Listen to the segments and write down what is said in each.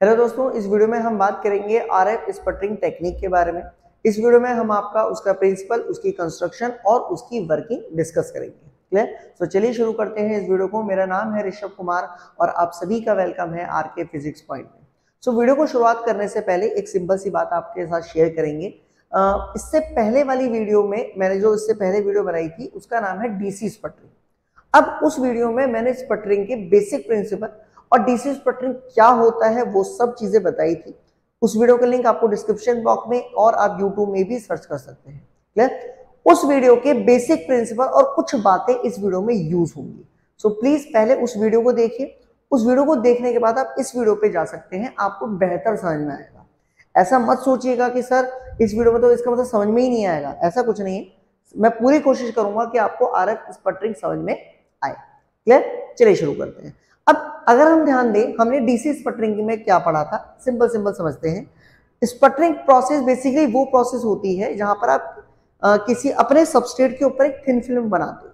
Hello दोस्तों, इस video में हम बात करेंगे आर एफ़ स्पटरिंग टेक्निक के बारे में। इस वीडियो में हम आपका, उसका प्रिंसिपल उसकी कंस्ट्रक्शन और उसकी वर्किंग डिस्कस करेंगे। क्लियर तो चलिए शुरू करते हैं इस वीडियो को। मेरा नाम है ऋषभ कुमार और आप सभी का वेलकम है आर के फिजिक्स पॉइंट में। सो वीडियो को शुरुआत करने से पहले एक सिंपल सी बात आपके साथ शेयर करेंगे। इससे पहले वाली वीडियो में मैंने जो इससे पहले वीडियो बनाई थी, उसका नाम है डीसी स्पटरिंग अब उस वीडियो में मैंने स्पटरिंग के बेसिक प्रिंसिपल और डीसी स्पटरिंग क्या होता है वो सब चीज़ें बताई थी। उस वीडियो का लिंक आपको डिस्क्रिप्शन बॉक्स में और आप यूट्यूब में भी सर्च कर सकते हैं। क्लियर उस वीडियो के बेसिक प्रिंसिपल और कुछ बातें इस वीडियो में यूज़ होंगी। सो so, प्लीज़ पहले उस वीडियो को देखिए। उस वीडियो को देखने के बाद आप इस वीडियो पे जा सकते हैं। आपको बेहतर समझ में आएगा। ऐसा मत सोचिएगा कि सर इस वीडियो में तो इसका मतलब समझ में ही नहीं आएगा। ऐसा कुछ नहीं है। मैं पूरी कोशिश करूँगा कि आपको आर एफ़ समझ में आए। क्लियर चलिए शुरू करते हैं। अब अगर हम ध्यान दें हमने डीसी स्पटरिंग में क्या पढ़ा था? सिंपल सिंपल समझते हैं। स्पटरिंग प्रोसेस बेसिकली वो प्रोसेस होती है जहाँ पर आप आ, किसी अपने सबस्ट्रेट के ऊपर एक थिन फ़िल्म बनाते हो।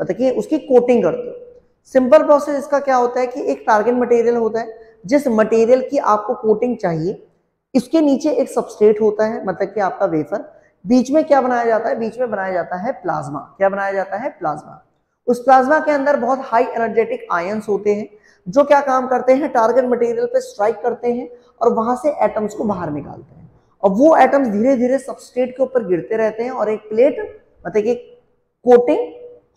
मतलब कि उसकी कोटिंग करते हो। सिंपल प्रोसेस इसका क्या होता है कि एक टारगेट मटेरियल होता है जिस मटेरियल की आपको कोटिंग चाहिए इसके नीचे एक सबस्टेट होता है मतलब कि आपका वेफर बीच में क्या बनाया जाता है? बीच में बनाया जाता है प्लाज्मा क्या बनाया जाता है? प्लाज्मा उस प्लाज्मा के अंदर बहुत हाई एनर्जेटिक आयंस होते हैं, जो क्या काम करते हैं? टारगेट मटेरियल पे स्ट्राइक करते हैं और वहाँ से एटम्स को बाहर निकालते हैं। और वो एटम्स धीरे धीरे सबस्ट्रेट के ऊपर गिरते रहते हैं और एक प्लेट मतलब कि कोटिंग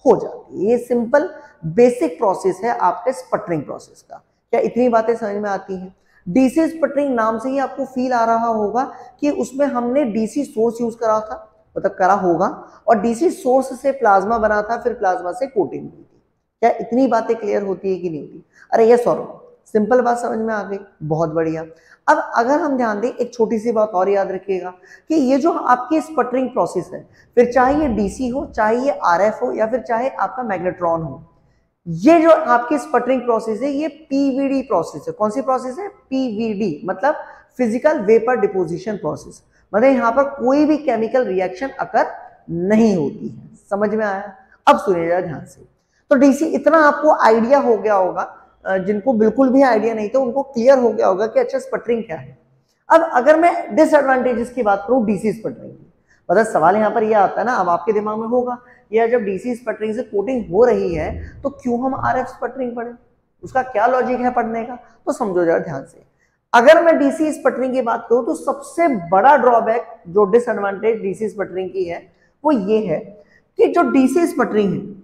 हो जाती है। ये सिंपल बेसिक प्रोसेस है आपके स्पटरिंग प्रोसेस का। क्या इतनी बातें समझ में आती हैं? डीसी स्पटरिंग नाम से ही आपको फील आ रहा होगा कि उसमें हमने डीसी सोर्स यूज़ करा था। मतलब करा होगा। और डीसी सोर्स से प्लाज्मा बना था, फिर प्लाज्मा से कोटिंग हुई थी। क्या इतनी बातें क्लियर होती है कि नहीं होती? अरे ये सॉल्व सिंपल बात समझ में आ गई। बहुत बढ़िया। अब अगर हम ध्यान दें, एक छोटी सी बात और याद रखिएगा कि ये जो आपकी स्पटरिंग प्रोसेस है, फिर चाहे ये डीसी हो, चाहे ये आरएफ हो, या फिर चाहे आपका मैग्नेट्रॉन हो, ये जो आपकी स्पटरिंग प्रोसेस है, ये पीवीडी प्रोसेस है। कौन सी प्रोसेस है? पीवीडी मतलब फ़िज़िकल वेपर डिपोजिशन प्रोसेस मतलब यहाँ पर कोई भी केमिकल रिएक्शन अकर नहीं होती है। समझ में आया? अब सुनिएगा ध्यान से। तो डीसी इतना आपको आइडिया हो गया होगा जिनको बिल्कुल भी आइडिया नहीं था, उनको क्लियर हो गया होगा कि अच्छा स्पटरिंग क्या है। अब अगर मैं डिसएडवांटेजेस की बात करूँ डीसी स्पटरिंग की। मतलब सवाल यहाँ पर यह आता है ना, अब आपके दिमाग में होगा, या जब डीसी स्पटरिंग से कोटिंग हो रही है तो क्यों हम आर एफ़ स्पटरिंग पढ़े? उसका क्या लॉजिक है पढ़ने का? तो समझो जरा ध्यान से। अगर मैं डीसी स्पटरिंग की बात करूँ तो सबसे बड़ा ड्रॉबैक जो डिसएडवांटेज डीसी स्पटरिंग की है, वो ये है कि जो डीसी स्पटरिंग है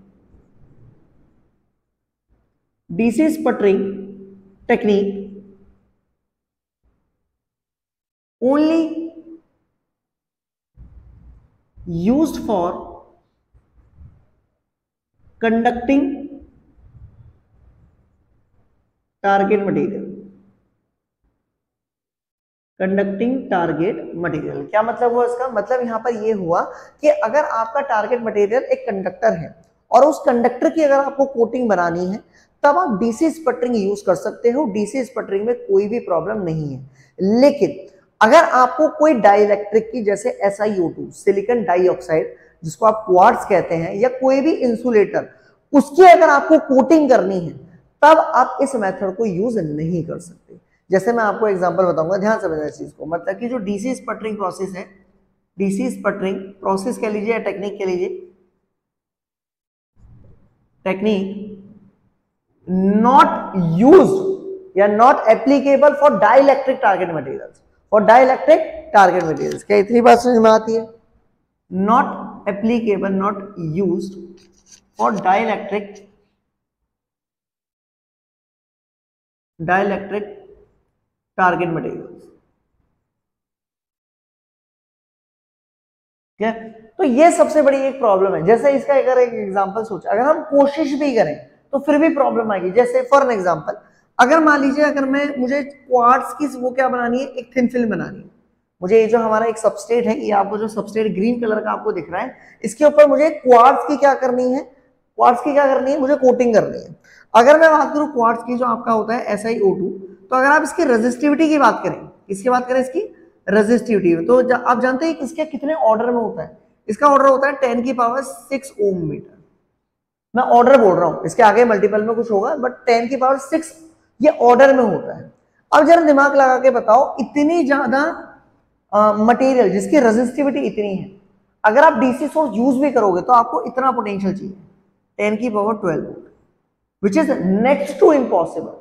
DC sputtering technique only used for conducting target material conducting target material क्या मतलब हुआ इसका? मतलब यहाँ पर यह हुआ कि अगर आपका टारगेट मटेरियल एक कंडक्टर है और उस कंडक्टर की अगर आपको कोटिंग बनानी है, तब आप डीसी स्पटरिंग यूज़ कर सकते हो। डीसी स्पटरिंग में कोई भी प्रॉब्लम नहीं है। लेकिन अगर आपको कोई डाइलेक्ट्रिक की, जैसे एस सिलिकन डाइऑक्साइड जिसको आप क्वार्ट्स कहते हैं, या कोई भी इंसुलेटर उसकी अगर आपको कोटिंग करनी है, तब आप इस मेथड को यूज़ नहीं कर सकते। जैसे मैं आपको एग्ज़ाम्पल बताऊँगा, ध्यान समझना इस चीज़ को। मतलब कि जो डीसी स्पटरिंग प्रोसेस है डीसी स्पटरिंग प्रोसेस कह लीजिए या टेक्निक कह लीजिए टेक्निक नॉट यूज़ या not applicable for dielectric target materials for dielectric target materials क्या इतनी बात समझ में आती है? Not applicable not use for dielectric dielectric target materials क्या तो ये सबसे बड़ी एक प्रॉब्लम है। जैसे इसका अगर एक एग्जांपल सोचा, अगर हम कोशिश भी करें तो फिर भी प्रॉब्लम आएगी। जैसे फॉर एन एग्जांपल अगर मान लीजिए, अगर मैं, मुझे क्वार्ट्स की वो क्या बनानी है? एक थिन फ़िल्म बनानी है। मुझे ये जो हमारा एक सबस्टेट है, ये आपको जो सबस्टेट ग्रीन कलर का आपको दिख रहा है, इसके ऊपर मुझे क्वार्ट्स की क्या करनी है? क्वार्ट्स की क्या करनी है? मुझे कोटिंग करनी है। अगर मैं बात करूँ क्वार्ट्स की, जो आपका होता है एस आई ओ टू तो अगर आप इसकी रेजिस्टिविटी की बात करें इसकी बात करें इसकी? रेजिस्टिविटी तो आप जानते हैं इसके कितने ऑर्डर में होता है? इसका ऑर्डर होता है टेन की पावर सिक्स ओम मीटर मैं ऑर्डर बोल रहा हूँ। इसके आगे मल्टीपल में कुछ होगा बट टेन की पावर सिक्स ये ऑर्डर में होता है। अब जरा दिमाग लगा के बताओ, इतनी ज़्यादा मटेरियल जिसकी रेजिस्टिविटी इतनी है, अगर आप डीसी सोर्स यूज़ भी करोगे तो आपको इतना पोटेंशियल चाहिए। टेन की power twelve which is next to impossible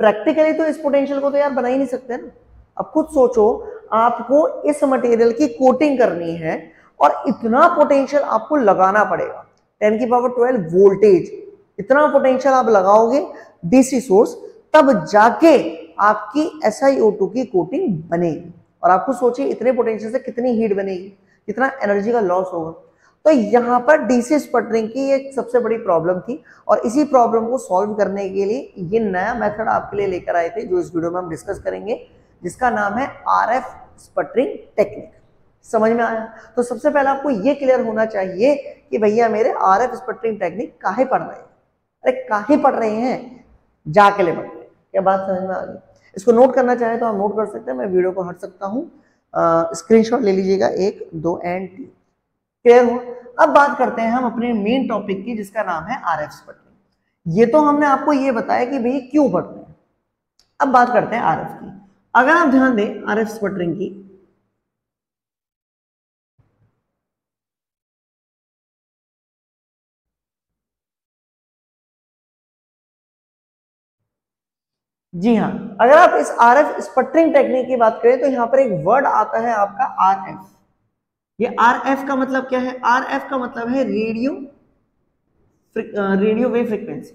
practically तो इस पोटेंशियल को तो यार बना ही नहीं सकते ना। अब खुद सोचो, आपको इस मटेरियल की कोटिंग करनी है और इतना पोटेंशियल आपको लगाना पड़ेगा। टेन की पावर ट्वेल्व वोल्टेज इतना पोटेंशियल आप लगाओगे डीसी सोर्स तब जाके आपकी SiO2 की कोटिंग बनेगी। और आपको सोचिए, इतने पोटेंशियल से कितनी हीट बनेगी, कितना एनर्जी का लॉस होगा। तो यहाँ पर डीसी स्पटरिंग की एक सबसे बड़ी प्रॉब्लम थी और इसी प्रॉब्लम को सॉल्व करने के लिए ये नया मेथड आपके लिए लेकर आए थे, जो इस वीडियो में हम डिस्कस करेंगे, जिसका नाम है आर एफ़ स्पटरिंग टेक्निक समझ में आया? तो सबसे पहले आपको ये क्लियर होना चाहिए कि भैया मेरे आर एफ़ स्पटरिंग टेक्निक काहे पढ़ रहे हैं? अरे काहे पढ़ रहे हैं? जाके ले पढ़ रहे क्या बात समझ में आ गई? इसको नोट करना चाहे तो आप नोट कर सकते हैं, मैं वीडियो को हट सकता हूँ। स्क्रीनशॉट ले लीजिएगा, एक, दो एंड तीन। क्लियर हो। अब बात करते हैं हम अपने मेन टॉपिक की, जिसका नाम है आर एफ़ स्पटरिंग ये तो हमने आपको ये बताया कि भाई क्यों पढ़ते हैं। अब बात करते हैं आर एफ़ की। अगर आप ध्यान दें आर एफ़ स्पटरिंग की, जी हाँ अगर आप इस आर एफ़ स्पटरिंग टेक्निक की बात करें तो यहाँ पर एक वर्ड आता है आपका आर एफ़ ये आर एफ़ का मतलब क्या है? आर एफ़ का मतलब है radio radio wave frequency.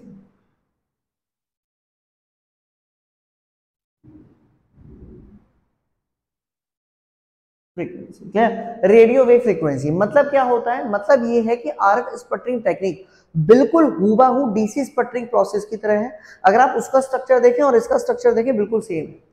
Frequency क्या रेडियो वेव फ्रीक्वेंसी मतलब क्या होता है? मतलब ये है कि आर स्पटरिंग टेक्निक बिल्कुल हुबाहू डीसी स्पटरिंग प्रोसेस की तरह है। अगर आप उसका स्ट्रक्चर देखें और इसका स्ट्रक्चर देखें, बिल्कुल सेम है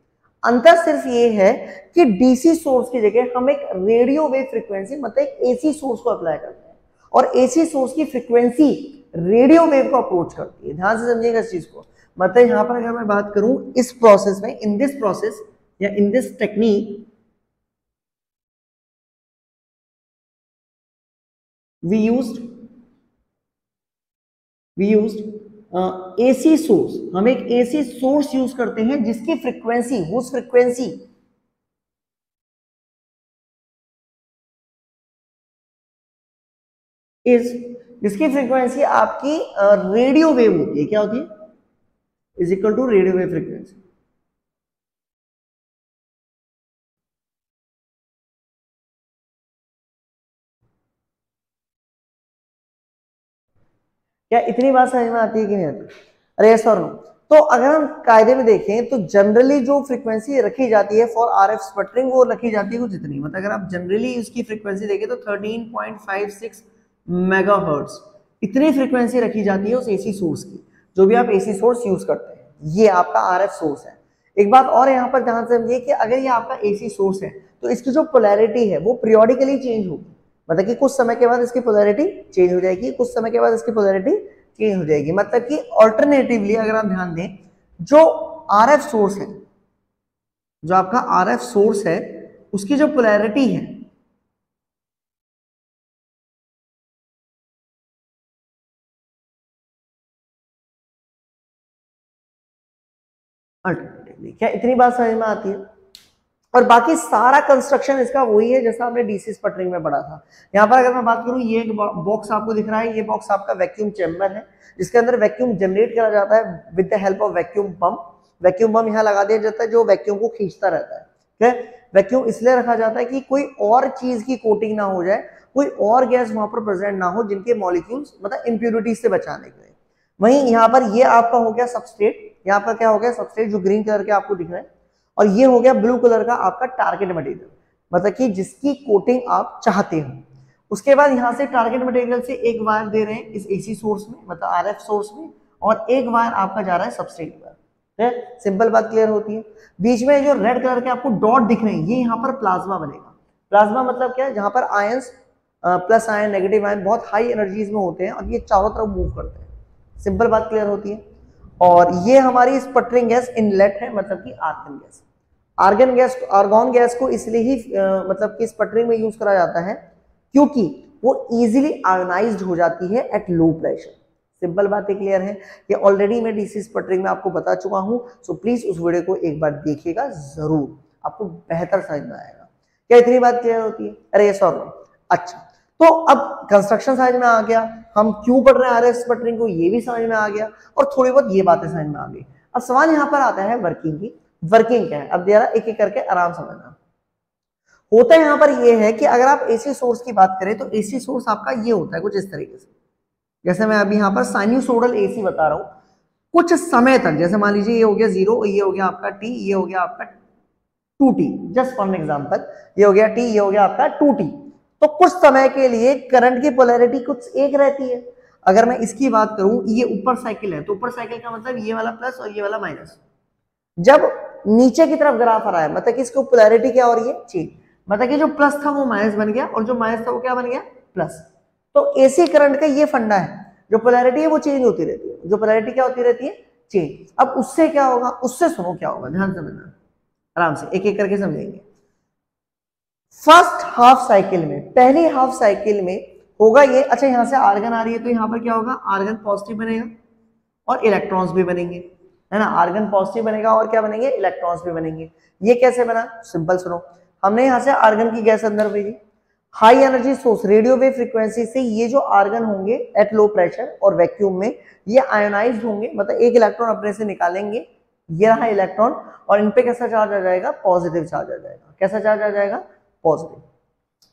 अंतर सिर्फ़ ये है कि डीसी सोर्स की जगह हम एक रेडियो वेव फ्रीक्वेंसी मतलब एक एसी सोर्स को अप्लाई करते हैं। और एसी सोर्स की फ्रीक्वेंसी रेडियो वेव को अप्रोच करती है। ध्यान से समझिएगा इस चीज़ को। मतलब यहाँ पर अगर मैं बात करूँ, इस प्रोसेस में इन दिस प्रोसेस या in this technique we used we used AC source हम एक एसी सोर्स यूज़ करते हैं जिसकी फ्रीक्वेंसी उस फ्रीक्वेंसी इज़ जिसकी फ्रीक्वेंसी आपकी रेडियो वेव होती है, क्या होती है? Is equal to radio wave frequency क्या इतनी बात समझ में आती है कि नहीं आती? अरे सर नो तो अगर हम कायदे में देखें तो जनरली जो फ्रीक्वेंसी रखी जाती है फॉर आर एफ़ स्पटरिंग वो रखी जाती है कुछ इतनी। मतलब अगर आप जनरली उसकी फ्रीक्वेंसी देखें तो 13.56 मेगाहर्ट्ज इतनी फ्रीक्वेंसी रखी जाती है उस एसी सोर्स की, जो भी आप एसी सोर्स यूज़ करते हैं। ये आपका आरएफ सोर्स है। एक बात और यहाँ पर ध्यान समझिए कि अगर ये आपका एसी सोर्स है तो इसकी जो पोलैरिटी है, वो पीरियोडिकली चेंज होगी। मतलब कि कुछ समय के बाद इसकी पोलैरिटी चेंज हो जाएगी, कुछ समय के बाद इसकी पोलैरिटी चेंज हो जाएगी। मतलब कि ऑल्टरनेटिवली अगर आप ध्यान दें, जो आर एफ़ सोर्स है, जो आपका आरएफ सोर्स है, उसकी जो पोलैरिटी है क्या इतनी बात समझ में आती है? और बाकी सारा कंस्ट्रक्शन इसका वही है, जैसा आपने डीसी स्पटरिंग में पढ़ा था। यहाँ पर अगर मैं बात करूँ, ये एक बॉक्स आपको दिख रहा है, ये बॉक्स आपका वैक्यूम चैम्बर है, जिसके अंदर वैक्यूम जनरेट करा जाता है with the help of vacuum pump vacuum pump यहाँ लगा दिया जाता है, जो वैक्यूम को खींचता रहता है, ठीक है? वैक्यूम इसलिए रखा जाता है कि कोई और चीज़ की कोटिंग ना हो जाए, कोई और गैस वहाँ पर प्रेजेंट ना हो, जिनके मॉलिक्यूल्स मतलब इम्प्यूरिटीज से बचाने के लिए। वहीं यहाँ पर ये आपका हो गया सबस्टेट यहाँ पर क्या हो गया सबस्टेट जो ग्रीन कलर के आपको दिख रहा है और ये हो गया ब्लू कलर का आपका टारगेट मटेरियल मतलब कि जिसकी कोटिंग आप चाहते हो। उसके बाद यहाँ से टारगेट मटेरियल से एक वायर दे रहे हैं इस एसी सोर्स में मतलब आरएफ सोर्स में, और एक वायर आपका जा रहा है सबस्ट्रेट पर। सिंपल बात क्लियर होती है। बीच में जो रेड कलर के आपको डॉट दिख रहे हैं, ये यहाँ पर प्लाज्मा बनेगा। प्लाज्मा मतलब क्या है? जहाँ पर ions plus ion negative ion बहुत हाई एनर्जीज में होते हैं और ये चारों तरफ़ मूव करते हैं। सिंपल बात क्लियर होती है। और ये हमारी स्पटरिंग गैस इनलेट है मतलब कि argon gas. Argon gas argon gas को इसलिए ही मतलब कि स्पटरिंग में यूज़ करा जाता है, क्योंकि वो इजीली आयोनाइज्ड हो जाती है एट लो प्रेशर सिंपल बातें क्लियर है। ये ऑलरेडी मैं डीसी स्पटरिंग में आपको बता चुका हूँ सो प्लीज़ उस वीडियो को एक बार देखिएगा ज़रूर। आपको बेहतर समझ में आएगा। क्या इतनी बात क्लियर होती है? अरे सॉरी अच्छा तो अब कंस्ट्रक्शन साइज़ में आ गया। हम क्यों पढ़ रहे हैं आर स्पटरिंग को? ये भी समझ में आ गया। और थोड़ी बहुत ये बातें समझ में आ गई। अब सवाल यहाँ पर आता है वर्किंग की। वर्किंग क्या है? अब जरा एक एक करके आराम समझना। होता है यहाँ पर ये है कि अगर आप एसी सोर्स की बात करें तो एसी सोर्स आपका ये होता है कुछ इस तरीके से। जैसे मैं अभी यहाँ पर साइन्यूसोडल एसी बता रहा हूँ। कुछ समय तक, जैसे मान लीजिए ये हो गया ज़ीरो ये हो गया आपका टी ये हो गया आपका two T just for example ये हो गया टी ये हो गया आपका टू टी तो कुछ समय के लिए करंट की पोलैरिटी कुछ एक रहती है। अगर मैं इसकी बात करूँ, ये ऊपर साइकिल है तो ऊपर साइकिल का मतलब ये वाला प्लस और ये वाला माइनस जब नीचे की तरफ़ ग्राफ आ रहा है मतलब कि इसको पोलैरिटी क्या हो रही है? चेंज मतलब कि जो प्लस था वो माइनस बन गया, और जो माइनस था वो क्या बन गया? प्लस तो एसी करंट का ये फंडा है। जो पोलैरिटी है वो चेंज होती रहती है। जो पोलैरिटी क्या होती रहती है? चेंज अब उससे क्या होगा? उससे सुनो क्या होगा? ध्यान समझना। आराम से। एक एक करके समझेंगे। फ़र्स्ट हाफ़ साइकिल में, पहली हाफ़ साइकिल में होगा ये। अच्छा यहाँ से आर्गन आ रही है तो यहाँ पर क्या होगा? आर्गन पॉजिटिव बनेगा और इलेक्ट्रॉन्स भी बनेंगे, है ना? आर्गन पॉजिटिव बनेगा और क्या बनेंगे? इलेक्ट्रॉन्स भी बनेंगे। ये कैसे बना? सिंपल सुनो। हमने यहाँ से आर्गन की गैस अंदर भेजी। High energy source, radio wave frequency से ये जो आर्गन होंगे एट लो प्रेशर और वैक्यूम में, ये आयोनाइज होंगे मतलब एक इलेक्ट्रॉन अपने से निकालेंगे ये रहा इलेक्ट्रॉन और इन पे कैसा चार्ज आ जाएगा? पॉजिटिव चार्ज आ जाएगा। कैसा चार्ज आ जाएगा? पॉजिटिव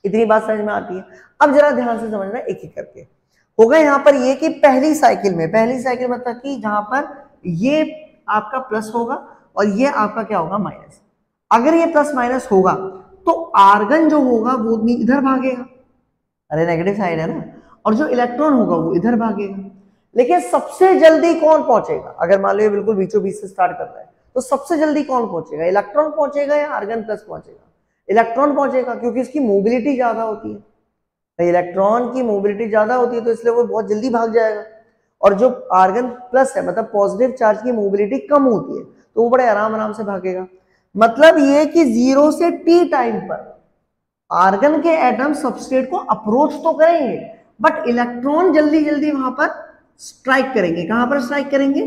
इतनी बात समझ में आती है। अब जरा ध्यान से समझना एक ही करके। होगा यहाँ पर ये कि पहली साइकिल में, पहली साइकिल मतलब कि जहाँ पर ये आपका प्लस होगा और ये आपका क्या होगा? माइनस अगर ये प्लस माइनस होगा तो आर्गन जो होगा वो इधर भागेगा। अरे नेगेटिव साइड है ना? और जो इलेक्ट्रॉन होगा वो इधर भागेगा। लेकिन सबसे जल्दी कौन पहुंचेगा? अगर मान लो ये बिल्कुल बीचों बीच से स्टार्ट कर रहा है तो सबसे जल्दी कौन पहुंचेगा? इलेक्ट्रॉन पहुंचेगा या आर्गन प्लस पहुंचेगा? इलेक्ट्रॉन पहुंचेगा, क्योंकि इसकी मोबिलिटी ज़्यादा होती है। तो इलेक्ट्रॉन की मोबिलिटी ज़्यादा होती है तो इसलिए वो बहुत जल्दी भाग जाएगा। और जो आर्गन प्लस है मतलब पॉजिटिव चार्ज की मोबिलिटी कम होती है तो वो बड़े आराम आराम से भागेगा। मतलब ये कि ज़ीरो से टी टाइम पर आर्गन के एटम सबस्ट्रेट को अप्रोच तो करेंगे बट इलेक्ट्रॉन जल्दी जल्दी वहाँ पर स्ट्राइक करेंगे। कहाँ पर स्ट्राइक करेंगे?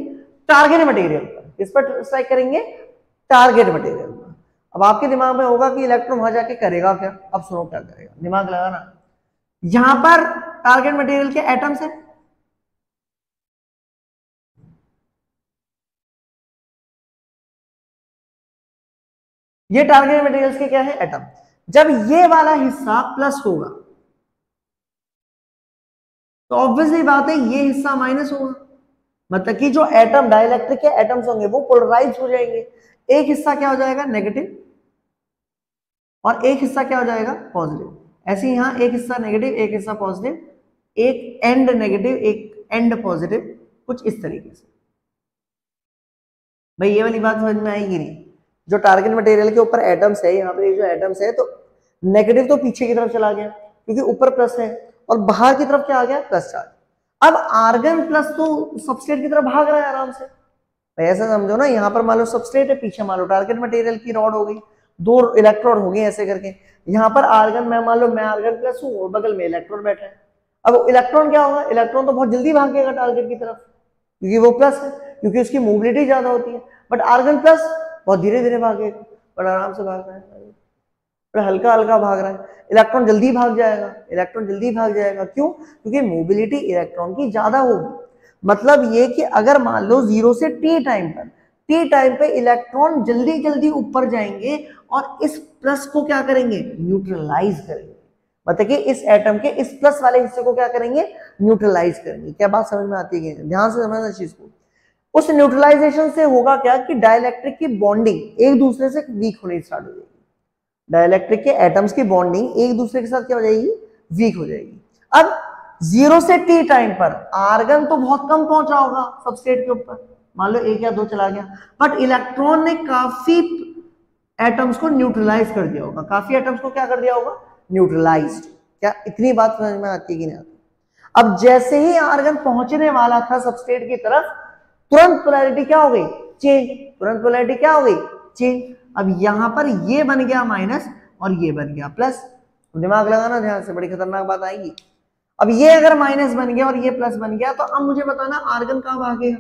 टारगेट मटेरियल पर। किस पर स्ट्राइक करेंगे टारगेट मटेरियल अब आपके दिमाग में होगा कि इलेक्ट्रॉन वहाँ जाके करेगा क्या? अब सुनो क्या करेगा। दिमाग लगाना। यहाँ पर टारगेट मटेरियल के एटम्स है। ये टारगेट मटेरियल्स के क्या है? एटम जब ये वाला हिस्सा प्लस होगा तो ऑब्वियसली बात है ये हिस्सा माइनस होगा। मतलब कि जो एटम डाइलेक्ट्रिक के एटम्स होंगे, वो पोलराइज हो जाएँगे। एक हिस्सा क्या हो जाएगा? नेगेटिव और एक हिस्सा क्या हो जाएगा? पॉजिटिव ऐसे यहाँ एक हिस्सा नेगेटिव एक हिस्सा पॉजिटिव एक एंड नेगेटिव एक एंड पॉजिटिव कुछ इस तरीके से। भाई ये वाली बात समझ में आएगी नहीं? जो टारगेट मटेरियल के ऊपर एटम्स है, यहाँ पर जो एटम्स है तो नेगेटिव तो पीछे की तरफ़ चला गया, क्योंकि ऊपर प्लस है, और बाहर की तरफ़ क्या आ गया? प्लस चार्ज अब आर्गन प्लस तो सबस्ट्रेट की तरफ़ भाग रहा है आराम से। ऐसा समझो ना, यहाँ पर मान लो सबस्ट्रेट है, पीछे मान लो टारगेट मटेरियल की रॉड हो गई, दो इलेक्ट्रॉन हो गए ऐसे करके। यहाँ पर आर्गन मैं मान लो, मैं आर्गन प्लस हूँ और बगल में इलेक्ट्रॉन बैठे हैं। अब इलेक्ट्रॉन क्या होगा? इलेक्ट्रॉन तो बहुत जल्दी भागेगा टारगेट की तरफ़, क्योंकि वो प्लस है, क्योंकि उसकी मोबिलिटी ज़्यादा होती है। बट आर्गन प्लस बहुत धीरे धीरे भागेगा, बड़ा आराम से भाग रहा है। बड़ा हल्का हल्का भाग रहा है। इलेक्ट्रॉन जल्दी भाग जाएगा इलेक्ट्रॉन जल्दी भाग जाएगा। क्यों? क्योंकि मोबिलिटी इलेक्ट्रॉन की ज़्यादा होगी। मतलब ये कि अगर मान लो ज़ीरो से टी टाइम पर टी टाइम पे इलेक्ट्रॉन जल्दी जल्दी ऊपर जाएँगे और इस प्लस को क्या करेंगे? न्यूट्रलाइज करेंगे। मतलब कि इस एटम के इस प्लस वाले हिस्से को क्या करेंगे? न्यूट्रलाइज करेंगे। क्या बात समझ में आती है ध्यान से समझना चीज़ को। उस न्यूट्रलाइजेशन से होगा क्या कि डाइलेक्ट्रिक की बॉन्डिंग एक दूसरे से वीक होने स्टार्ट हो जाएगी। डाइलेक्ट्रिक के एटम्स की बॉन्डिंग एक दूसरे के साथ क्या हो जाएगी? वीक हो जाएगी। अब ज़ीरो से टी टाइम पर, आर्गन तो बहुत कम पहुँचा होगा सबस्टेट के ऊपर। मान लो एक या दो चला गया बट इलेक्ट्रॉन ने काफ़ी एटम्स को न्यूट्रलाइज कर दिया होगा। काफ़ी एटम्स को क्या कर दिया होगा? न्यूट्रलाइज क्या इतनी बात समझ में आती है कि नहीं? आती अब जैसे ही आर्गन पहुँचने वाला था सबस्टेट की तरफ़, तुरंत पोलैरिटी क्या हो गई? चेंज तुरंत पोलैरिटी क्या हो गई? चेंज अब यहाँ पर ये बन गया माइनस और ये बन गया प्लस दिमाग लगाना ध्यान से, बड़ी खतरनाक बात आएगी। अब ये अगर माइनस बन गया और ये प्लस बन गया तो अब मुझे बताना आर्गन कहाँ भागेगा?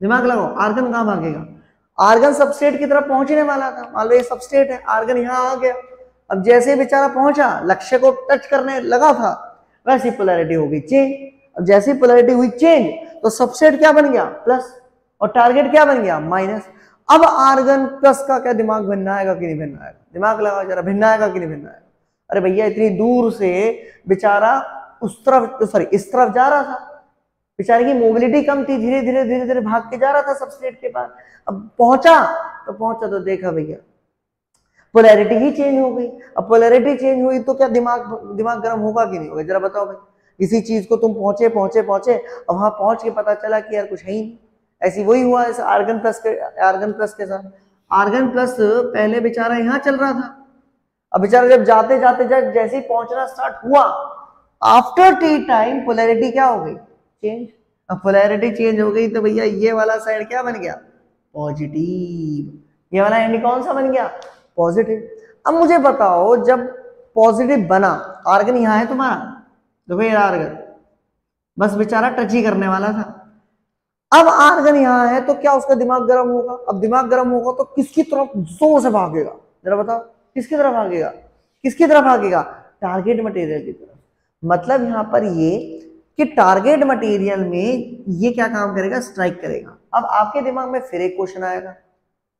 दिमाग लगाओ, आर्गन कहाँ भागेगा? आर्गन सबस्टेट की तरफ़ पहुँचने वाला था। मान लो ये सबस्टेट है, आर्गन यहाँ आ गया। अब जैसे बेचारा पहुँचा, लक्ष्य को टच करने लगा था, वैसी पोलैरिटी होगी चेंज अब जैसी पोलैरिटी हुई चेंज तो सबसेट क्या बन गया? प्लस और टारगेट क्या बन गया? माइनस अब आर्गन प्लस का क्या दिमाग भिन्न आएगा कि नहीं भिन्न आएगा? दिमाग लगाओ जरा, भिन्न आएगा कि नहीं भिन्न आएगा? अरे भैया, इतनी दूर से बेचारा उस तरफ़ सॉरी इस तरफ़ जा रहा था। बेचारे की मोबिलिटी कम थी, धीरे धीरे धीरे धीरे भाग के जा रहा था सबस्ट्रेट के पास। अब पहुँचा तो पहुँचा तो देखा भैया। पोलैरिटी ही चेंज हो गई। अब पोलैरिटी चेंज हुई तो क्या दिमाग दिमाग गर्म होगा कि नहीं होगा? जरा बताओ भाई। किसी चीज़ को तुम पहुँचे पहुँचे पहुँचे, अब वहाँ पहुँच के पता चला कि यार कुछ है ही नहीं। ऐसी वही हुआ इस आर्गन प्लस के आर्गन प्लस के साथ। आर्गन प्लस पहले बेचारा यहाँ चल रहा था। अब बेचारा जब जाते जाते जैसे ही पहुँचना स्टार्ट हुआ आफ्टर टी टाइम पोलैरिटी क्या हो गई? चेंज अब पोलैरिटी चेंज हो गई तो भैया ये वाला साइड क्या बन गया? पॉजिटिव ये वाला एंड कौन सा बन गया? पॉजिटिव अब मुझे बताओ, जब पॉजिटिव बना आर्गन यहाँ है तुम्हारा? देखो ये आर्गन बस बेचारा टच ही करने वाला था। अब आर्गन यहाँ है तो क्या उसका दिमाग गर्म होगा? अब दिमाग गर्म होगा तो किसकी तरफ़ ज़ोर से भागेगा? जरा बताओ, किसकी तरफ़ भागेगा? किसकी तरफ़ भागेगा? टारगेट मटेरियल की तरफ़। मतलब यहाँ पर ये कि टारगेट मटेरियल में ये क्या काम करेगा? स्ट्राइक करेगा। अब आपके दिमाग में फिर एक क्वेश्चन आएगा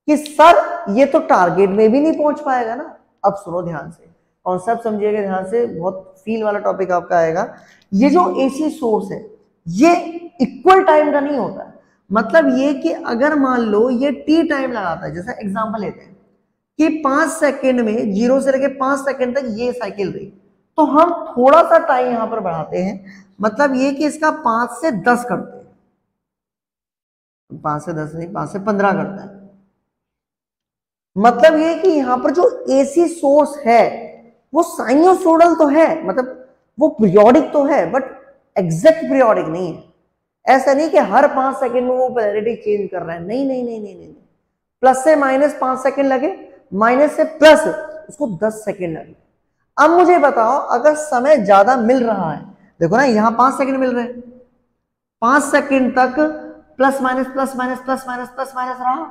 कि सर, ये तो टारगेट में भी नहीं पहुँच पाएगा ना? अब सुनो ध्यान से। कॉन्सेप्ट समझिएगा ध्यान से, बहुत फील वाला टॉपिक आपका आएगा। ये जो एसी सोर्स है, ये इक्वल टाइम का नहीं होता। मतलब ये कि अगर मान लो ये टी टाइम लगाता है, जैसा एग्ज़ाम्पल लेते हैं कि पाँच सेकेंड में ज़ीरो से लेके पाँच सेकेंड तक ये साइकिल रही। तो हम थोड़ा सा टाइम यहाँ पर बढ़ाते हैं। मतलब ये कि इसका पाँच से दस करते हैं। पाँच से दस नहीं, पाँच से पंद्रह करता है। मतलब ये कि यहाँ पर जो एसी सोर्स है, वो साइनोसोडल तो है मतलब वो पीरियोडिक तो है बट एग्जैक्ट पीरियोडिक नहीं है। ऐसा नहीं कि हर पाँच सेकंड में वो पोलैरिटी चेंज कर रहा है। नहीं नहीं नहीं नहीं नहीं प्लस से माइनस पाँच सेकंड लगे माइनस से प्लस उसको दस सेकंड लगे। अब मुझे बताओ, अगर समय ज़्यादा मिल रहा है, देखो ना, यहाँ पाँच सेकंड मिल रहे हैं। पाँच सेकंड तक plus minus plus minus plus minus plus minus रहा।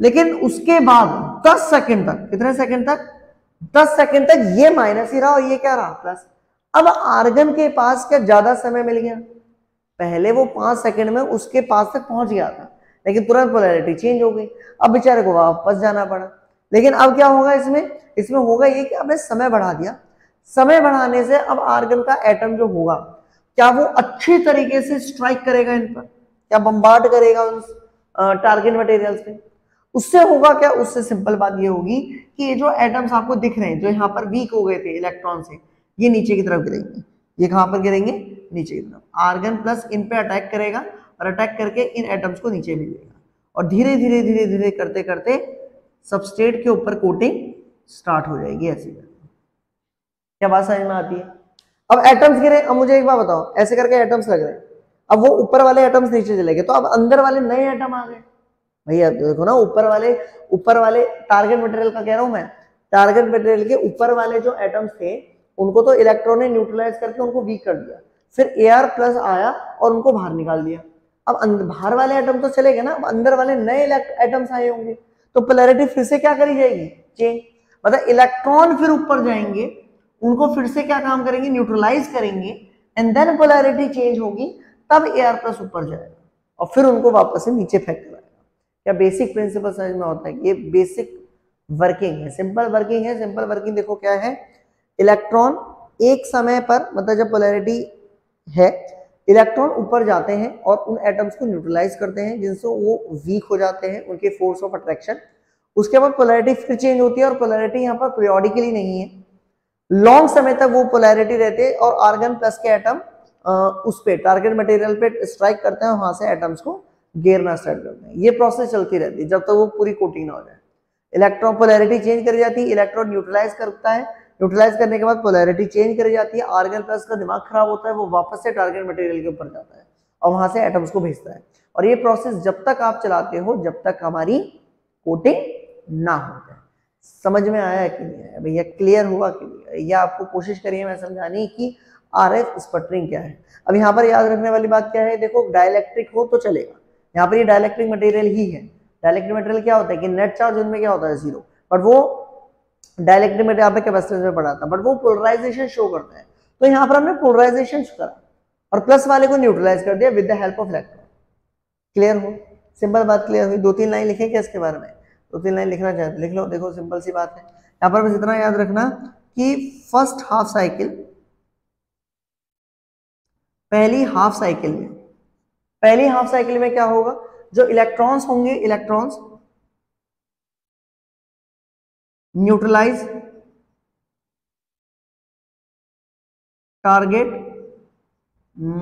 लेकिन उसके बाद दस सेकंड तक, कितने सेकंड तक? दस सेकंड तक ये माइनस ही रहा और ये क्या रहा? प्लस अब आर्गन के पास क्या ज़्यादा समय मिल गया? पहले वो पाँच सेकंड में उसके पास तक पहुँच गया था, लेकिन तुरंत पोलैरिटी चेंज हो गई। अब बेचारे को वापस जाना पड़ा। लेकिन अब क्या होगा इसमें? इसमें होगा ये कि आपने समय बढ़ा दिया। समय बढ़ाने से अब आर्गन का एटम जो होगा, क्या वो अच्छी तरीके से स्ट्राइक करेगा इन पर? क्या बम्बार्ड करेगा उन टारगेट मटेरियल्स पे? उससे होगा क्या? उससे सिंपल बात ये होगी कि ये जो एटम्स आपको दिख रहे हैं, जो यहाँ पर वीक हो गए थे इलेक्ट्रॉन से, ये नीचे की तरफ़ गिरेंगे। ये कहाँ पर गिरेंगे? नीचे की तरफ़। आर्गन प्लस इन पे अटैक करेगा और अटैक करके इन एटम्स को नीचे भेजेगा और धीरे धीरे धीरे धीरे करते करते सबस्टेट के ऊपर कोटिंग स्टार्ट हो जाएगी ऐसी क्या बात समझ में आती है? अब एटम्स गिरे, अब मुझे एक बात बताओ, ऐसे करके एटम्स लग रहे हैं। अब वो ऊपर वाले एटम्स नीचे चले गए तो अब अंदर वाले नए एटम आ गए। भैया, देखो ना, ऊपर वाले ऊपर वाले टारगेट मटेरियल का कह रहा हूँ मैं टारगेट मटेरियल के ऊपर वाले जो एटम्स थे, उनको तो इलेक्ट्रॉन ने न्यूट्रलाइज करके उनको वीक कर दिया। फिर ए आर प्लस आया और उनको बाहर निकाल दिया। अब बाहर वाले एटम तो चले गए ना, अब अंदर वाले नए एटम्स आए होंगे। तो पोलैरिटी फिर से क्या करी जाएगी? चेंज मतलब इलेक्ट्रॉन फिर ऊपर जाएँगे, उनको फिर से क्या काम करेंगे? न्यूट्रलाइज करेंगे एंड देन पोलैरिटी चेंज होगी, तब ए आर प्लस ऊपर जाएगा, और फिर उनको वापस से नीचे फेंक कराएगा क्या बेसिक प्रिंसिपल समझ में होता है ये बेसिक वर्किंग है सिंपल वर्किंग है सिंपल वर्किंग देखो क्या है? इलेक्ट्रॉन एक समय पर मतलब जब पोलैरिटी है इलेक्ट्रॉन ऊपर जाते हैं और उन एटम्स को न्यूट्रलाइज करते हैं, जिनसे वो वीक हो जाते हैं, उनके फोर्स ऑफ़ अट्रैक्शन। उसके बाद पोलैरिटी फिर चेंज होती है और पोलैरिटी यहाँ पर पीरियोडिकली नहीं है। लॉन्ग समय तक वो पोलैरिटी रहते हैं और आर्गन प्लस के एटम उस पे टारगेट मटेरियल पे स्ट्राइक करते हैं वहाँ से एटम्स को गेरना स्टार्ट करते हैं। ये प्रोसेस चलती रहती है जब तक तो वो पूरी कोटिंग ना हो जाए। इलेक्ट्रॉन पोलैरिटी चेंज करी जाती है, इलेक्ट्रॉन न्यूट्रलाइज करता है न्यूट्रलाइज करने के बाद पोलैरिटी चेंज करी जाती है। आर्गन प्लस का दिमाग खराब होता है, वो वापस से टारगेट मटेरियल के ऊपर जाता है और वहाँ से एटम्स को भेजता है। और ये प्रोसेस जब तक आप चलाते हो, जब तक हमारी कोटिंग ना हो जाए। समझ में आया कि नहीं आया? भैया क्लियर हुआ कि नहीं या आपको कोशिश करिए मैं समझाने की? आर एफ़ स्पटरिंग क्या है? अब यहाँ पर याद रखने वाली बात क्या है? देखो डायलैक्ट्रिक हो तो चलेगा। यहाँ पर ये डायलैक्ट्रिक मटेरियल ही है। डायलैक्ट्रिक मटेरियल क्या होता है कि नेट चार्ज उनमें क्या होता है? ज़ीरो बट वो डायलैक्ट्रिक मटेरियल यहाँ पे कैपेसिटेंस में पढ़ा था बट वो पोलराइजेशन शो करता है। तो यहाँ पर हमने पोलराइजेशन करा और प्लस वाले को न्यूट्रलाइज कर दिया with the help of electron clear हो? सिंपल बात क्लियर हुई। दो तीन लाइन लिखे क्या इसके बारे में? दो तीन लाइन लिखना चाहते लिख लो। देखो सिंपल सी बात है। यहाँ पर बस इतना याद रखना कि फ़र्स्ट हाफ़ साइकिल पहली हाफ़ साइकिल में, पहली हाफ़ साइकिल में क्या होगा? जो इलेक्ट्रॉन्स होंगे electrons neutralize target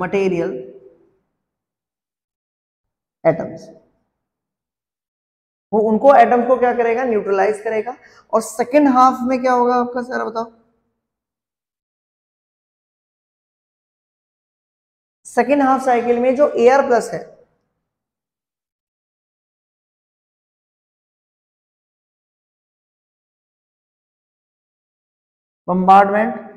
material atoms वो उनको एटम को क्या करेगा? न्यूट्रलाइज करेगा। और सेकेंड हाफ़ में क्या होगा आपका सर बताओ? सेकेंड हाफ़ साइकिल में जो एयर प्लस है बम्बार्डमेंट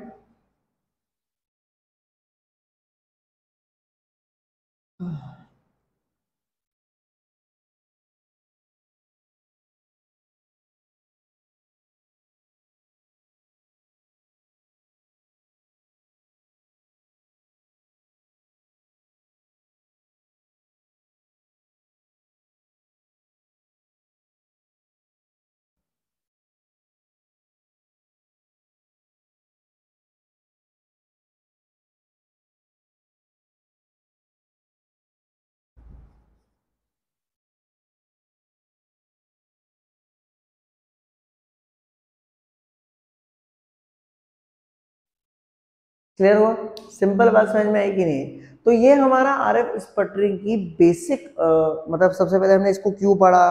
क्लियर हुआ? सिंपल बात समझ में आई कि नहीं? तो ये हमारा आर एफ़ स्पटरिंग की बेसिक आ, मतलब सबसे पहले हमने इसको क्यों पढ़ा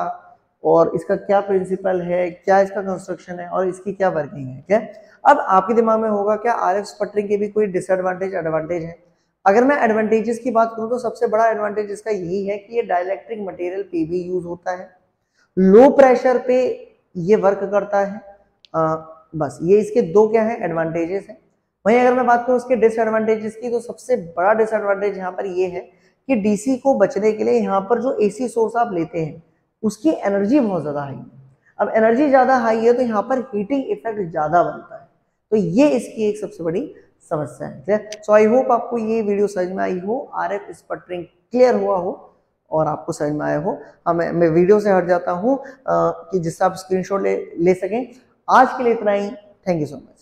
और इसका क्या प्रिंसिपल है क्या इसका कंस्ट्रक्शन है और इसकी क्या वर्किंग है क्या अब आपके दिमाग में होगा क्या आर एफ़ स्पटरिंग के भी कोई डिसएडवांटेज एडवांटेज है? अगर मैं एडवांटेजेस की बात करूँ तो सबसे बड़ा एडवांटेज इसका यही है कि ये डायलैक्ट्रिक मटेरियल पे भी यूज़ होता है। लो प्रेशर पे ये वर्क करता है। आ, बस ये इसके दो क्या है? एडवांटेजेस है। वहीं अगर मैं बात करूँ उसके डिसएडवांटेजेस की तो सबसे बड़ा डिसएडवांटेज यहाँ पर ये है कि डीसी को बचने के लिए यहाँ पर जो एसी सोर्स आप लेते हैं, उसकी एनर्जी बहुत ज़्यादा हाई है। अब एनर्जी ज़्यादा हाई है तो यहाँ पर हीटिंग इफ़ेक्ट ज़्यादा बनता है। तो ये इसकी एक सबसे बड़ी समस्या है सो आई होप आपको ये वीडियो समझ में आई हो आर एफ़ स्पटरिंग क्लियर हुआ हो, और आपको समझ में आया हो। हाँ मैं मैं वीडियो से हट जाता हूँ कि जिससे आप स्क्रीनशॉट ले ले सकें। आज के लिए इतना ही। Thank you so much